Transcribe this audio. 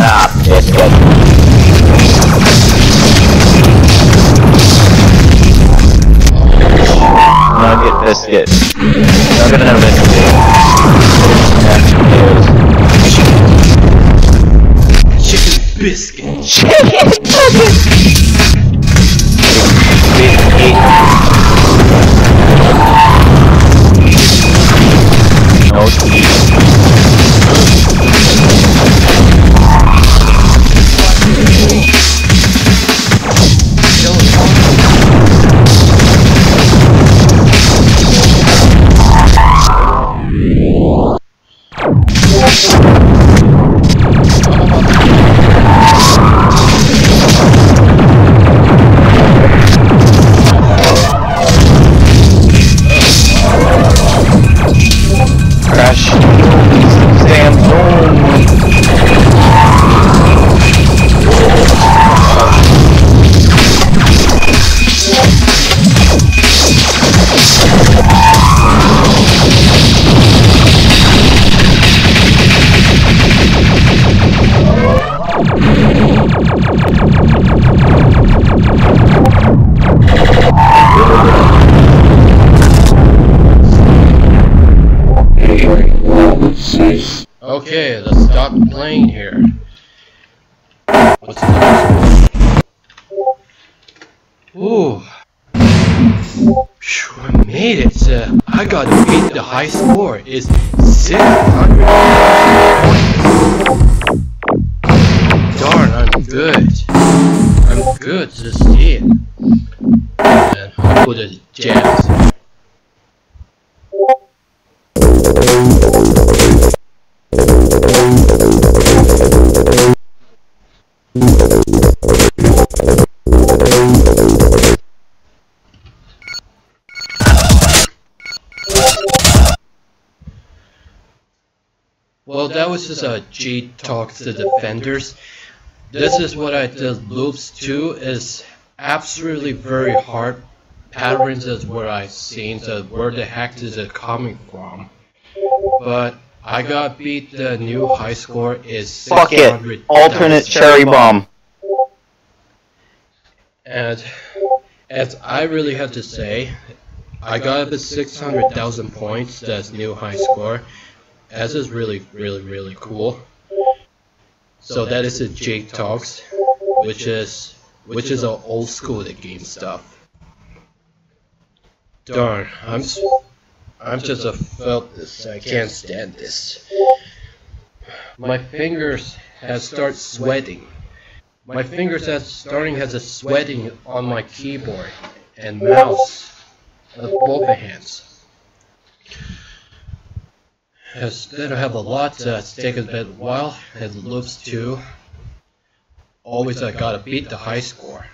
Ah, biscuit. Nugget biscuit. Nugget and a biscuit. Sam Okay, let's stop playing here. What's the next? Ooh. I made it. Uh, I gotta beat the high score. It's 600. Darn, I'm good. I'm good to see it. And put a jazz. Well, that was just a G-Tok to defenders. This is what I did loops to is absolutely very hard patterns is where I seen so where the heck is it coming from. But I got beat the new high score is Fuck it. 600. Alternate cherry bomb. And as I really have to say, I got up at 600,000 points, that's new high score. As is really, really, really cool. So that is a Jake Talks, which is which is a old school the game stuff. Darn, I'm I'm just a felt this. I can't stand this. My fingers have start sweating. My fingers have starting has a sweating on my keyboard and mouse of both hands. Has then I have a lot to take a bit while. It looks too. Always I gotta beat the high score.